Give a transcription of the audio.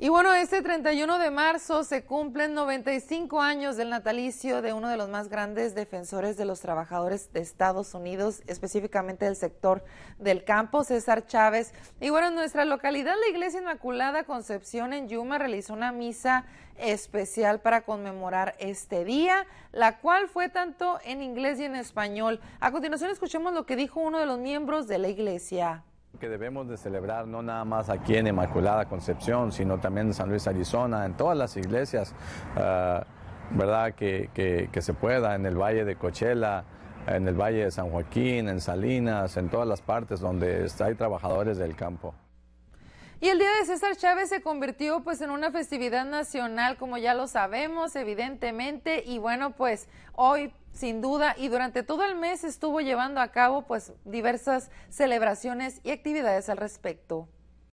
Y bueno, este 31 de marzo se cumplen 95 años del natalicio de uno de los más grandes defensores de los trabajadores de Estados Unidos, específicamente del sector del campo, César Chávez. Y bueno, en nuestra localidad, la Iglesia Inmaculada Concepción en Yuma realizó una misa especial para conmemorar este día, la cual fue tanto en inglés y en español. A continuación, escuchemos lo que dijo uno de los miembros de la iglesia que debemos de celebrar no nada más aquí en Inmaculada Concepción, sino también en San Luis, Arizona, en todas las iglesias, uh, ¿verdad? Que, que, que, se pueda, en el Valle de Cochela, en el Valle de San Joaquín, en Salinas, en todas las partes donde hay trabajadores del campo. Y el Día de César Chávez se convirtió pues en una festividad nacional, como ya lo sabemos, evidentemente, y bueno, pues hoy sin duda y durante todo el mes estuvo llevando a cabo pues diversas celebraciones y actividades al respecto.